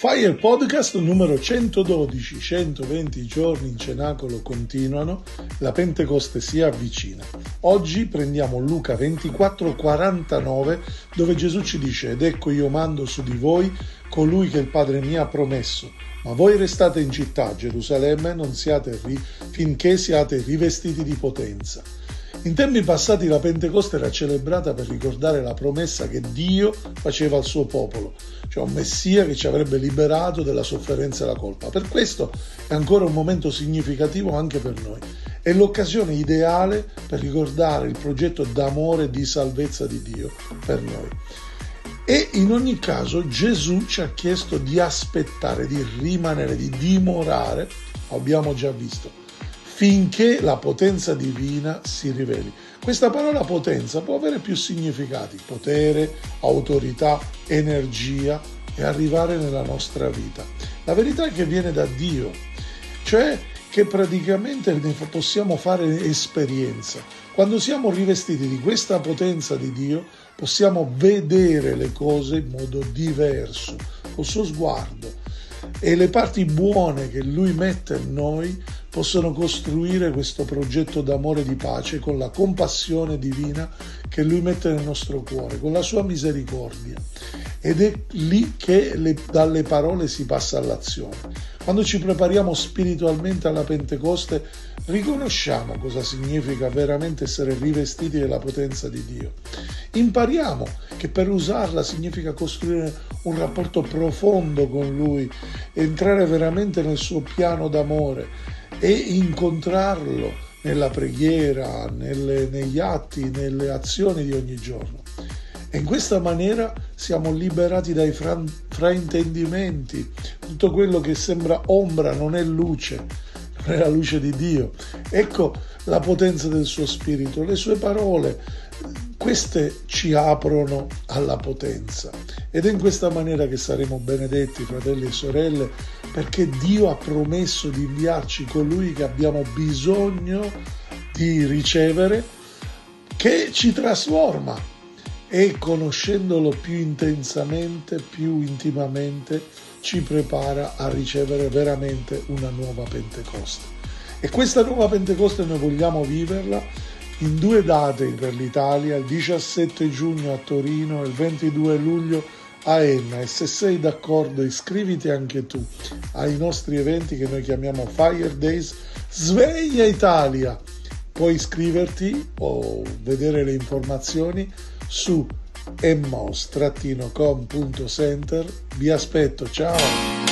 Fire Podcast numero 112, 120 giorni in cenacolo continuano, la Pentecoste si avvicina. Oggi prendiamo Luca 24:49 dove Gesù ci dice ed ecco io mando su di voi colui che il Padre mi ha promesso, ma voi restate in città, Gerusalemme, non siate ri, finché siate rivestiti di potenza. In tempi passati la Pentecoste era celebrata per ricordare la promessa che Dio faceva al suo popolo, cioè un Messia che ci avrebbe liberato dalla sofferenza e dalla colpa. Per questo è ancora un momento significativo anche per noi. È l'occasione ideale per ricordare il progetto d'amore e di salvezza di Dio per noi. E in ogni caso Gesù ci ha chiesto di aspettare, di rimanere, di dimorare, abbiamo già visto finché la potenza divina si riveli. Questa parola potenza può avere più significati, potere, autorità, energia e arrivare nella nostra vita. La verità è che viene da Dio, cioè che praticamente ne possiamo fare esperienza. Quando siamo rivestiti di questa potenza di Dio, possiamo vedere le cose in modo diverso, col suo sguardo. E le parti buone che Lui mette in noi possono costruire questo progetto d'amore e di pace con la compassione divina che Lui mette nel nostro cuore, con la sua misericordia. Ed è lì che le, dalle parole si passa all'azione. Quando ci prepariamo spiritualmente alla Pentecoste, riconosciamo cosa significa veramente essere rivestiti della potenza di Dio. Impariamo che per usarla significa costruire un rapporto profondo con Lui, entrare veramente nel suo piano d'amore e incontrarlo nella preghiera, nelle, negli atti, nelle azioni di ogni giorno. E in questa maniera siamo liberati dai fra, fraintendimenti, tutto quello che sembra ombra non è luce, non è la luce di Dio. Ecco la potenza del suo spirito, le sue parole, queste ci aprono alla potenza ed è in questa maniera che saremo benedetti, fratelli e sorelle, perché Dio ha promesso di inviarci colui che abbiamo bisogno di ricevere, che ci trasforma e conoscendolo più intensamente, più intimamente, ci prepara a ricevere veramente una nuova Pentecoste. E questa nuova Pentecoste noi vogliamo viverla in due date per l'Italia, il 17 giugno a Torino e il 22 luglio a Enna e se sei d'accordo iscriviti anche tu ai nostri eventi che noi chiamiamo Fire Days Sveglia Italia. Puoi iscriverti o vedere le informazioni su emmaus-com.center. Vi aspetto, ciao!